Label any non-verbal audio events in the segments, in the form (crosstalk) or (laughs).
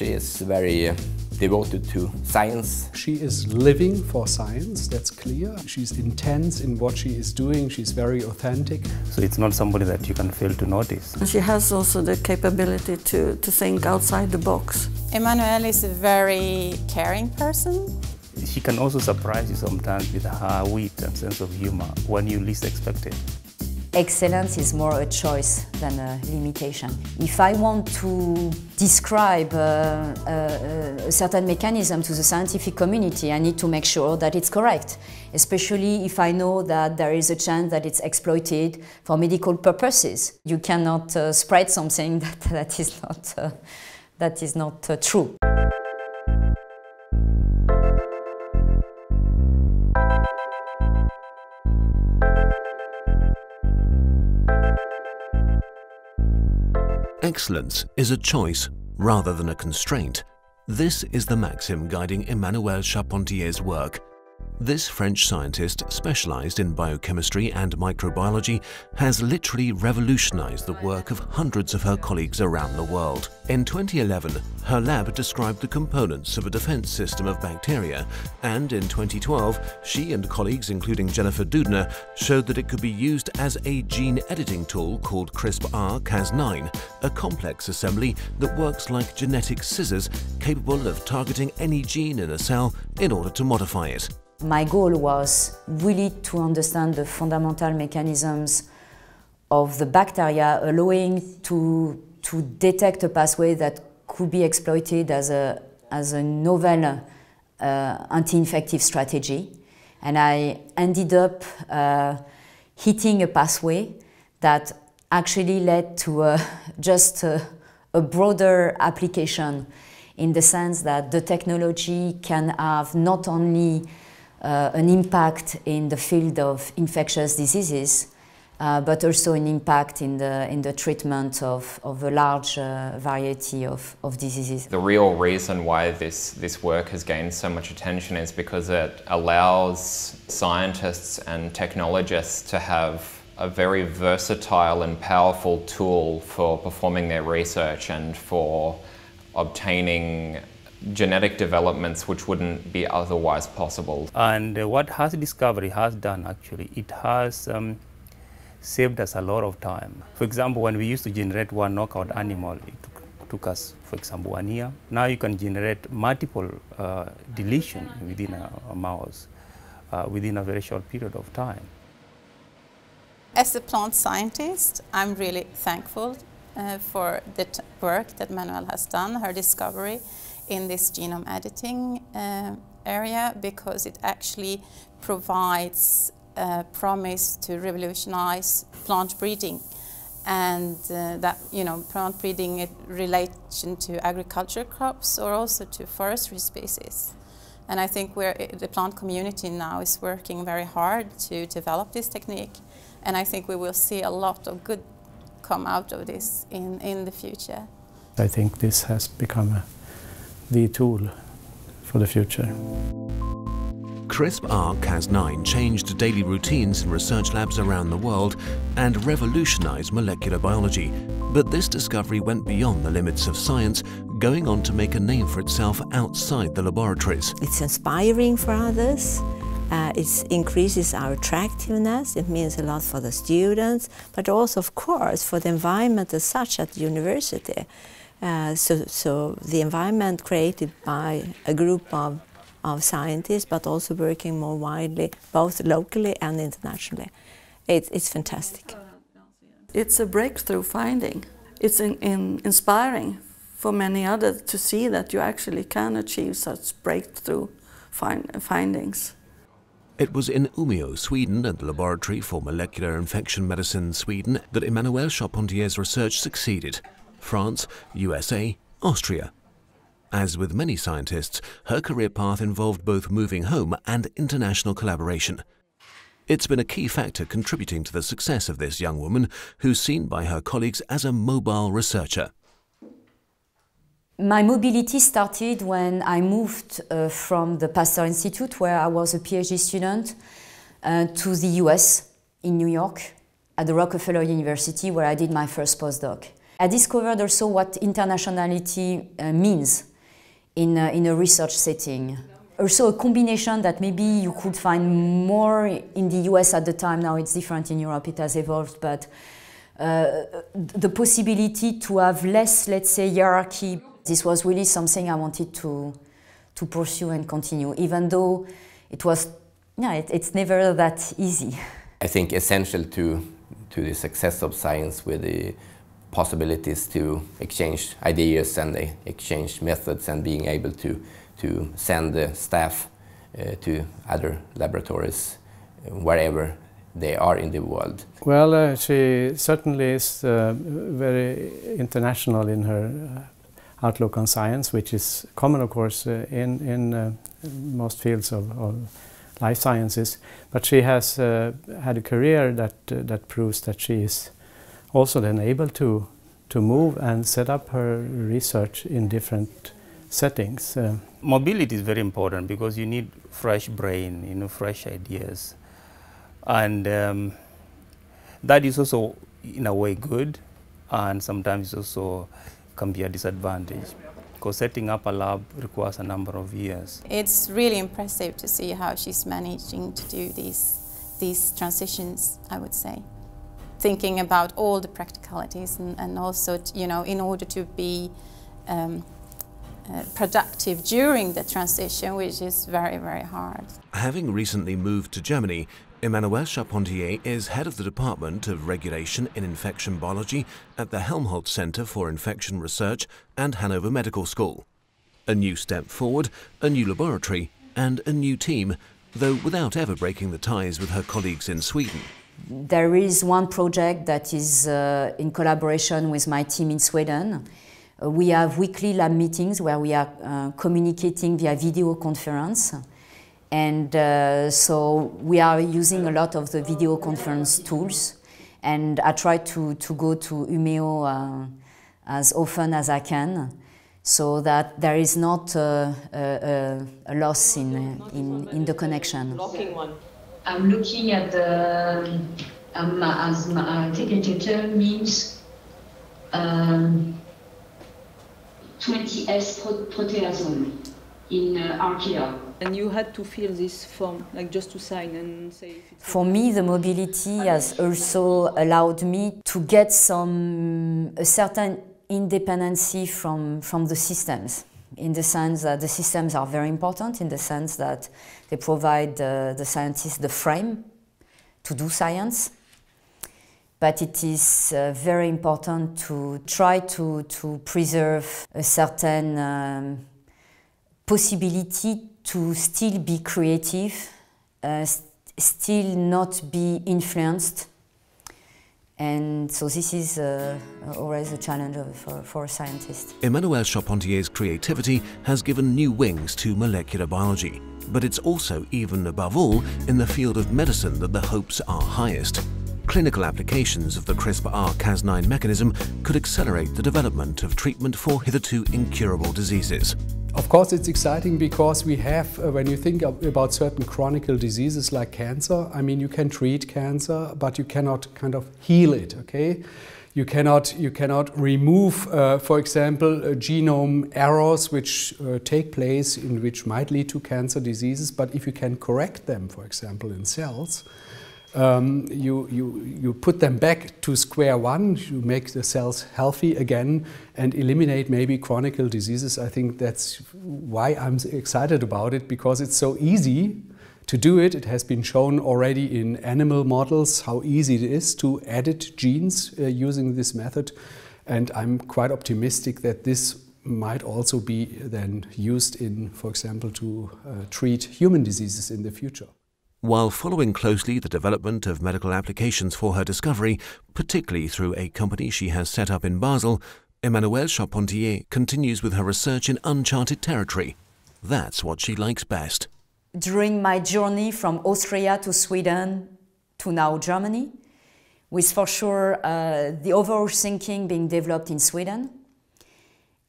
She is very devoted to science. She is living for science, that's clear. She's intense in what she is doing, she's very authentic. So it's not somebody that you can fail to notice. She has also the capability to, to think outside the box. Emmanuelle is a very caring person. She can also surprise you sometimes with her wit and sense of humor when you least expect it. Excellence is more a choice than a limitation. If I want to describe uh, uh, a certain mechanism to the scientific community, I need to make sure that it's correct, especially if I know that there is a chance that it's exploited for medical purposes. You cannot uh, spread something (laughs) that, that is not, uh, that is not uh, true. Excellence is a choice rather than a constraint. This is the maxim guiding Emmanuelle Charpentier's work this French scientist, specialized in biochemistry and microbiology, has literally revolutionized the work of hundreds of her colleagues around the world. In 2011, her lab described the components of a defense system of bacteria, and in 2012, she and colleagues including Jennifer Doudna showed that it could be used as a gene editing tool called CRISPR-Cas9, a complex assembly that works like genetic scissors capable of targeting any gene in a cell in order to modify it. My goal was really to understand the fundamental mechanisms of the bacteria, allowing to, to detect a pathway that could be exploited as a, as a novel uh, anti-infective strategy. And I ended up uh, hitting a pathway that actually led to a, (laughs) just a, a broader application in the sense that the technology can have not only uh, an impact in the field of infectious diseases, uh, but also an impact in the, in the treatment of, of a large uh, variety of, of diseases. The real reason why this, this work has gained so much attention is because it allows scientists and technologists to have a very versatile and powerful tool for performing their research and for obtaining genetic developments which wouldn't be otherwise possible. And uh, what has discovery has done actually, it has um, saved us a lot of time. For example, when we used to generate one knockout animal, it took, took us, for example, one year. Now you can generate multiple uh, deletion within a, a mouse uh, within a very short period of time. As a plant scientist, I'm really thankful uh, for the work that Manuel has done, her discovery in this genome editing uh, area because it actually provides a promise to revolutionize plant breeding. And uh, that you know plant breeding in relation to agriculture crops or also to forestry species. And I think the plant community now is working very hard to develop this technique. And I think we will see a lot of good come out of this in, in the future. I think this has become a the tool for the future. CRISPR-Cas9 changed daily routines in research labs around the world and revolutionized molecular biology. But this discovery went beyond the limits of science, going on to make a name for itself outside the laboratories. It's inspiring for others. Uh, it increases our attractiveness. It means a lot for the students, but also, of course, for the environment as such at the university. Uh, so, so the environment created by a group of, of scientists, but also working more widely, both locally and internationally. It, it's fantastic. It's a breakthrough finding. It's in, in inspiring for many others to see that you actually can achieve such breakthrough find, findings. It was in Umeå, Sweden, at the Laboratory for Molecular Infection Medicine, Sweden, that Emmanuelle Charpentier's research succeeded. France, USA, Austria. As with many scientists, her career path involved both moving home and international collaboration. It's been a key factor contributing to the success of this young woman, who's seen by her colleagues as a mobile researcher. My mobility started when I moved uh, from the Pasteur Institute, where I was a PhD student, uh, to the US in New York at the Rockefeller University, where I did my first postdoc. I discovered also what internationality uh, means in a, in a research setting. Also a combination that maybe you could find more in the US at the time, now it's different in Europe, it has evolved, but uh, the possibility to have less, let's say, hierarchy. This was really something I wanted to, to pursue and continue, even though it was, yeah, it, it's never that easy. I think essential to, to the success of science with the possibilities to exchange ideas and exchange methods and being able to, to send the staff uh, to other laboratories uh, wherever they are in the world. Well, uh, she certainly is uh, very international in her uh, outlook on science, which is common, of course, uh, in, in most fields of, of, life sciences. But she has had a career that, that proves that she is also then able to, to move and set up her research in different settings. Mobility is very important because you need fresh brain, you know, fresh ideas and um, that is also in a way good and sometimes also can be a disadvantage because setting up a lab requires a number of years. It's really impressive to see how she's managing to do these, these transitions, I would say. Thinking about all the practicalities and, and also, you know, in order to be um, uh, productive during the transition, which is very, very hard. Having recently moved to Germany, Emmanuelle Charpentier is head of the Department of Regulation in Infection Biology at the Helmholtz Center for Infection Research and Hanover Medical School. A new step forward, a new laboratory, and a new team, though without ever breaking the ties with her colleagues in Sweden. There is one project that is uh, in collaboration with my team in Sweden. Uh, we have weekly lab meetings where we are uh, communicating via video conference. And uh, so we are using a lot of the video conference tools. And I try to, to go to Umeå uh, as often as I can so that there is not uh, a, a, loss in, in, in the connection. I'm looking at the, um, as my technical term means um, 20S proteasome in uh, archaea. And you had to fill this form, like just to sign and say. For me, the mobility has also allowed me to get some a certain independency from from the systems. In the sense that the systems are very important, in the sense that they provide the scientists the frame to do science. But it is uh, very important to try to, to preserve a certain um, possibility to still be creative, uh, st still not be influenced. And so this is uh, always a challenge for, for scientists. Emmanuelle Charpentier's creativity has given new wings to molecular biology. But it's also, even above all, in the field of medicine that the hopes are highest. Clinical applications of the CRISPR-Cas9 mechanism could accelerate the development of treatment for hitherto incurable diseases. Of course, it's exciting because we have, uh, when you think about certain chronic diseases like cancer, I mean, you can treat cancer, but you cannot kind of heal it, okay? You cannot, you cannot remove, uh, for example, uh, genome errors which uh, take place in which might lead to cancer diseases, but if you can correct them, for example, in cells, um, you, you, you put them back to square one, you make the cells healthy again and eliminate maybe chronic diseases. I think that's why I'm excited about it because it's so easy to do it. It has been shown already in animal models how easy it is to edit genes uh, using this method. And I'm quite optimistic that this might also be then used in, for example, to uh, treat human diseases in the future. While following closely the development of medical applications for her discovery, particularly through a company she has set up in Basel, Emmanuelle Charpentier continues with her research in uncharted territory. That's what she likes best. During my journey from Austria to Sweden to now Germany, with for sure uh, the overall thinking being developed in Sweden.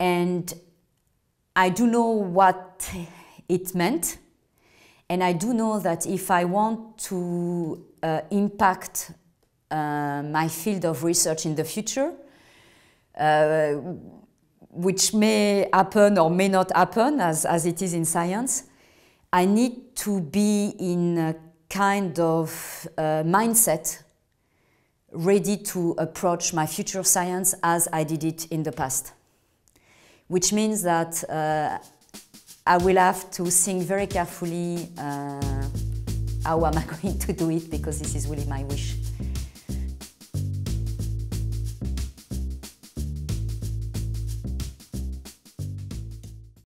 And I do know what it meant and I do know that if I want to uh, impact uh, my field of research in the future, uh, which may happen or may not happen as, as it is in science, I need to be in a kind of uh, mindset ready to approach my future science as I did it in the past. Which means that uh, I will have to think very carefully uh, how am I (laughs) going to do it because this is really my wish.